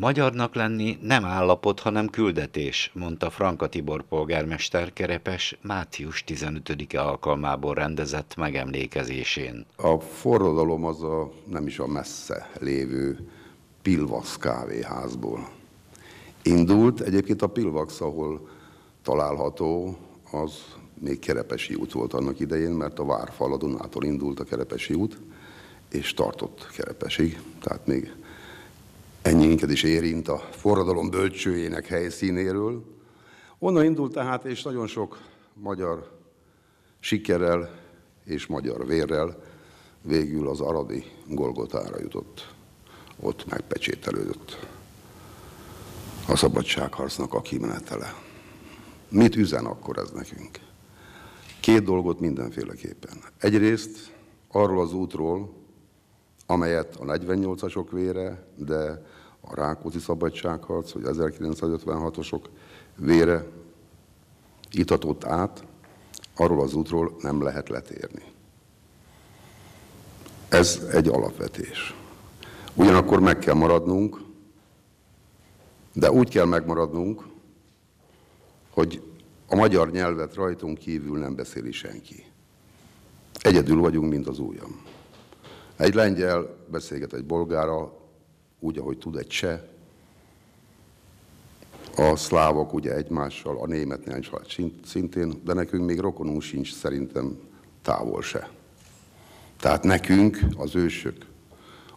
Magyarnak lenni nem állapot, hanem küldetés, mondta Franka Tibor polgármester Kerepes március 15-e alkalmából rendezett megemlékezésén. A forradalom az a nem is a messze lévő Pilvax kávéházból indult. Egyébként a Pilvax, ahol található, az még Kerepesi út volt annak idején, mert a Várfal a Dunától indult a Kerepesi út, és tartott Kerepesig, tehát még ennyi minket is érint a forradalom bölcsőjének helyszínéről. Onnan indult tehát, és nagyon sok magyar sikerrel és magyar vérrel végül az aradi Golgotára jutott. Ott megpecsételődött a szabadságharcnak a kimenetele. Mit üzen akkor ez nekünk? Két dolgot mindenféleképpen. Egyrészt arról az útról, amelyet a 48-asok vére, de a Rákóczi szabadságharc, vagy 1956-osok vére itatott át, arról az útról nem lehet letérni. Ez egy alapvetés. Ugyanakkor meg kell maradnunk, de úgy kell megmaradnunk, hogy a magyar nyelvet rajtunk kívül nem beszéli senki. Egyedül vagyunk, mint az ujjam. Egy lengyel beszélget egy bolgára, úgy, ahogy tud egy cseh. A szlávok ugye egymással, a német nyelv szintén, de nekünk még rokonunk sincs szerintem távol se. Tehát nekünk az ősök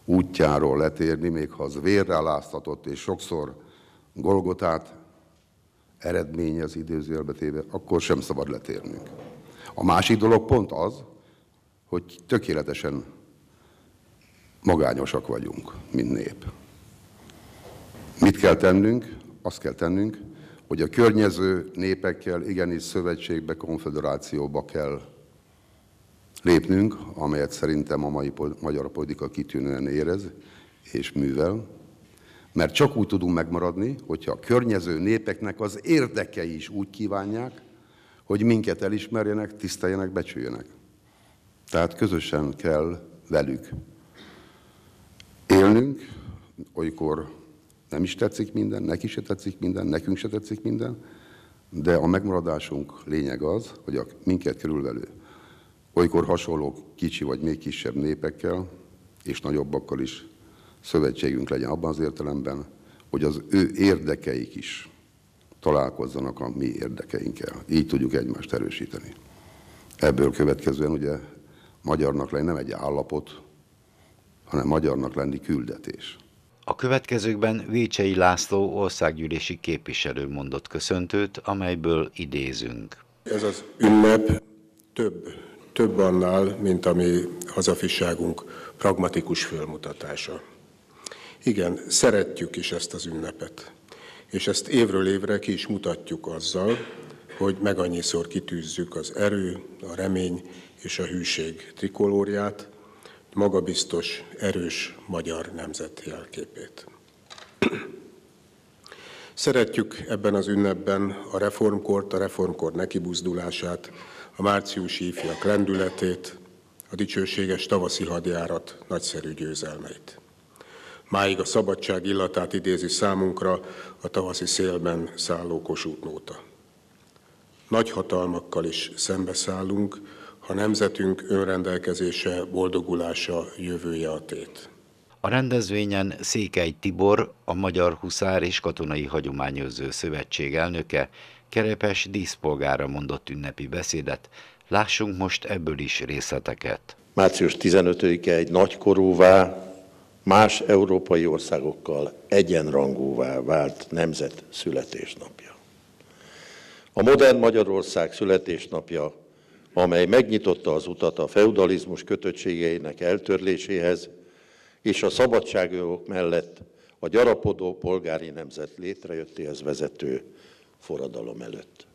útjáról letérni, még ha az vérrel láztatott, és sokszor Golgotát eredménye az időzőjelbe téve, akkor sem szabad letérnünk. A másik dolog pont az, hogy tökéletesen magányosak vagyunk, mint nép. Mit kell tennünk? Azt kell tennünk, hogy a környező népekkel igenis szövetségbe, konfederációba kell lépnünk, amelyet szerintem a mai magyar politika kitűnően érez és művel, mert csak úgy tudunk megmaradni, hogyha a környező népeknek az érdekei is úgy kívánják, hogy minket elismerjenek, tiszteljenek, becsüljenek. Tehát közösen kell velük élnünk, olykor nem is tetszik minden, neki se tetszik minden, nekünk se tetszik minden, de a megmaradásunk lényeg az, hogy a minket körülvelő olykor hasonló kicsi vagy még kisebb népekkel, és nagyobbakkal is szövetségünk legyen abban az értelemben, hogy az ő érdekeik is találkozzanak a mi érdekeinkkel. Így tudjuk egymást erősíteni. Ebből következően ugye magyarnak lenni nem egy állapot, hanem magyarnak lenni küldetés. A következőkben Vécsei László országgyűlési képviselő mondott köszöntőt, amelyből idézünk. Ez az ünnep több, több annál, mint ami hazafiságunk pragmatikus fölmutatása. Igen, szeretjük is ezt az ünnepet, és ezt évről évre ki is mutatjuk azzal, hogy meg annyiszor kitűzzük az erő, a remény és a hűség trikolóriát, magabiztos, erős magyar nemzet jelképét. Szeretjük ebben az ünnepben a reformkort, a reformkor nekibuzdulását, a márciusi ifjak lendületét, a dicsőséges tavaszi hadjárat nagyszerű győzelmeit. Máig a szabadság illatát idézi számunkra a tavaszi szélben szálló kosútnóta. Nagy hatalmakkal is szembeszállunk, ha nemzetünk önrendelkezése, boldogulása, jövője a tét. A rendezvényen Székely Tibor, a Magyar Huszár és Katonai Hagyományőrző Szövetség elnöke, Kerepes díszpolgára mondott ünnepi beszédet. Lássunk most ebből is részleteket. Március 15-e egy nagykorúvá, más európai országokkal egyenrangúvá vált nemzet születésnapja. A modern Magyarország születésnapja amely megnyitotta az utat a feudalizmus kötöttségeinek eltörléséhez, és a szabadságjogok mellett a gyarapodó polgári nemzet létrejöttéhez vezető forradalom előtt.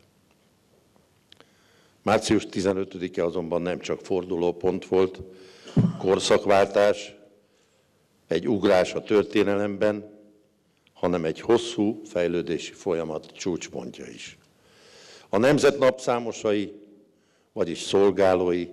Március 15-e azonban nem csak fordulópont volt, korszakváltás, egy ugrás a történelemben, hanem egy hosszú fejlődési folyamat csúcspontja is. A nemzetnap számosai vagyis szolgálói,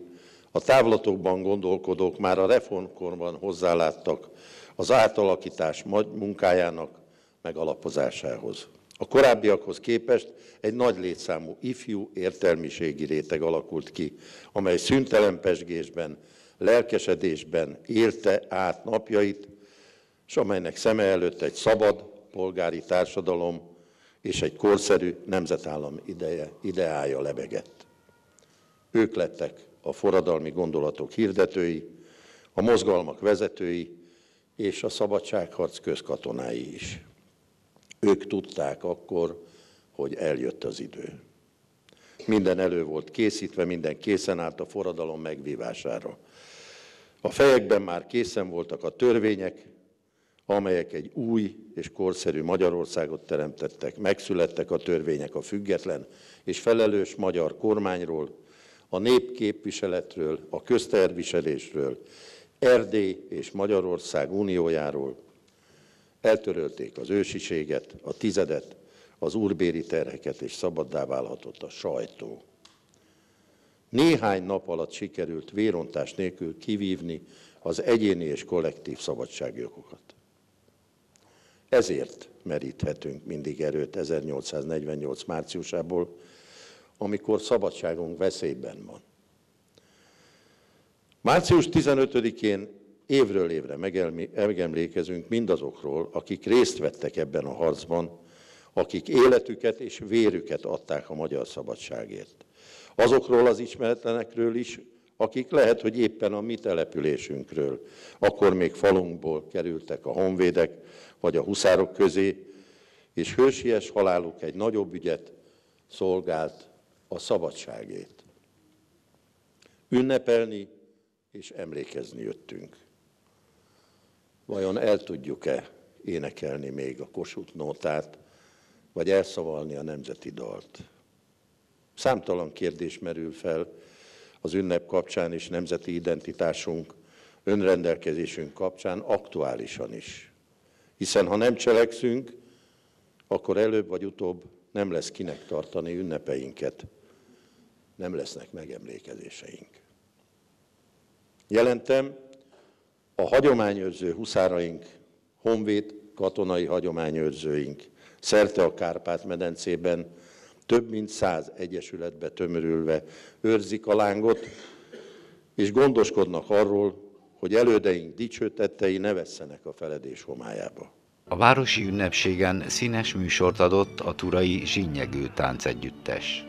a távlatokban gondolkodók már a reformkorban hozzáláttak az átalakítás munkájának megalapozásához. A korábbiakhoz képest egy nagy létszámú ifjú értelmiségi réteg alakult ki, amely szüntelen pesgésben, lelkesedésben élte át napjait, és amelynek szeme előtt egy szabad polgári társadalom és egy korszerű nemzetállam ideje, ideája lebegett. Ők lettek a forradalmi gondolatok hirdetői, a mozgalmak vezetői és a szabadságharc közkatonái is. Ők tudták akkor, hogy eljött az idő. Minden elő volt készítve, minden készen állt a forradalom megvívására. A fejekben már készen voltak a törvények, amelyek egy új és korszerű Magyarországot teremtettek. Megszülettek a törvények a független és felelős magyar kormányról, a népképviseletről, a közterviselésről, Erdély és Magyarország uniójáról. Eltörölték az ősiséget, a tizedet, az úrbéri terheket, és szabaddá válhatott a sajtó. Néhány nap alatt sikerült vérontás nélkül kivívni az egyéni és kollektív szabadságjogokat. Ezért meríthetünk mindig erőt 1848 márciusából, amikor szabadságunk veszélyben van. Március 15-én évről évre megemlékezünk mindazokról, akik részt vettek ebben a harcban, akik életüket és vérüket adták a magyar szabadságért. Azokról az ismeretlenekről is, akik lehet, hogy éppen a mi településünkről, akkor még falunkból kerültek a honvédek vagy a huszárok közé, és hősies haláluk egy nagyobb ügyet szolgált a szabadságét. Ünnepelni és emlékezni jöttünk. Vajon el tudjuk-e énekelni még a Kossuth nótát, vagy elszavalni a nemzeti dalt? Számtalan kérdés merül fel az ünnep kapcsán és nemzeti identitásunk, önrendelkezésünk kapcsán aktuálisan is. Hiszen ha nem cselekszünk, akkor előbb vagy utóbb nem lesz kinek tartani ünnepeinket, nem lesznek megemlékezéseink. Jelentem, a hagyományőrző huszáraink, honvéd katonai hagyományőrzőink szerte a Kárpát-medencében több mint száz egyesületbe tömörülve őrzik a lángot, és gondoskodnak arról, hogy elődeink dicsőtettei ne vesszenek a feledés homályába. A városi ünnepségen színes műsort adott a Turai Zsínyegő táncegyüttes.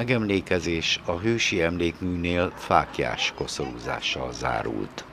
Megemlékezés a hősi emlékműnél fákjás koszorúzással zárult.